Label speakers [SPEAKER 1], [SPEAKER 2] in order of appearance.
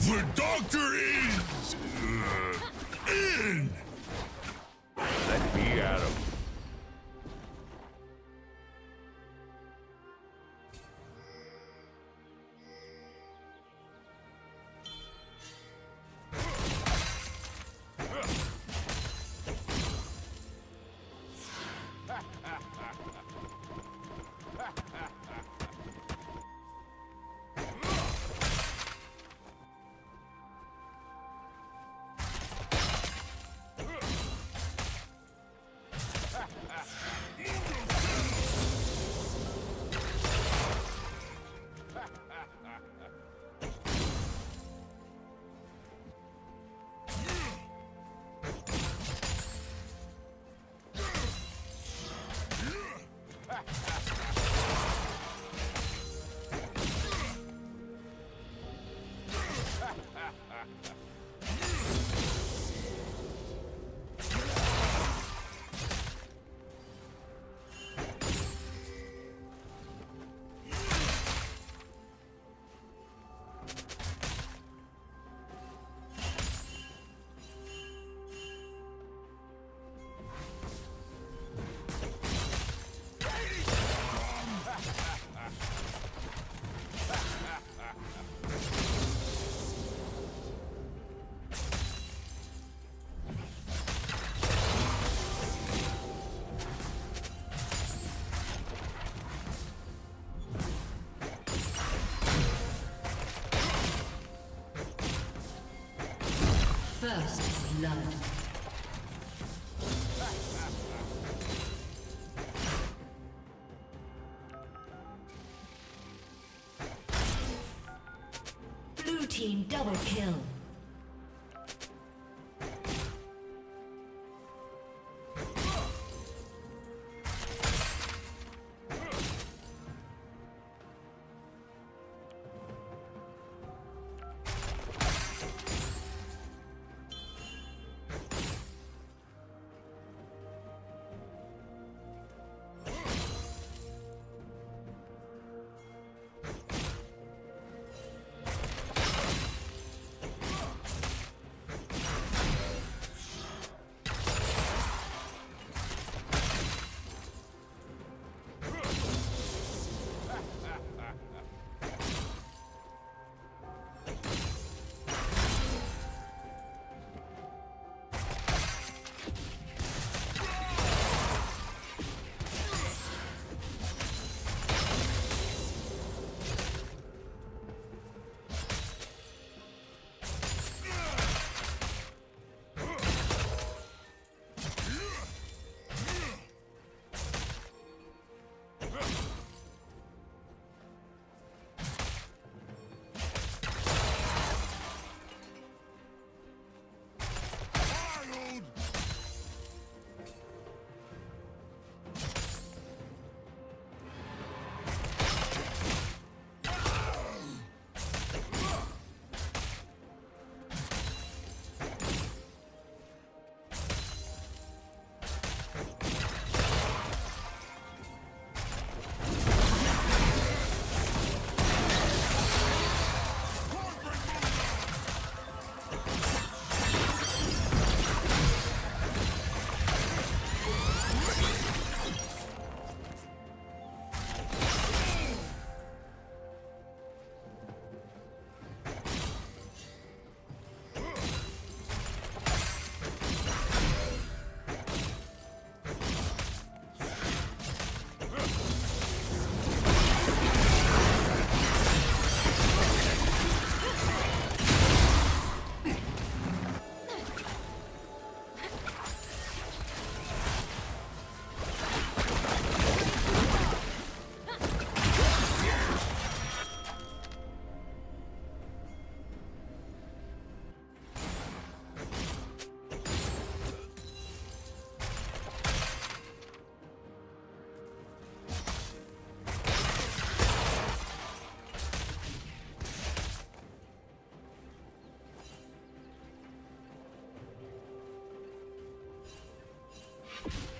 [SPEAKER 1] The doctor is... Uh, in!
[SPEAKER 2] Let me at him.
[SPEAKER 3] First blood. you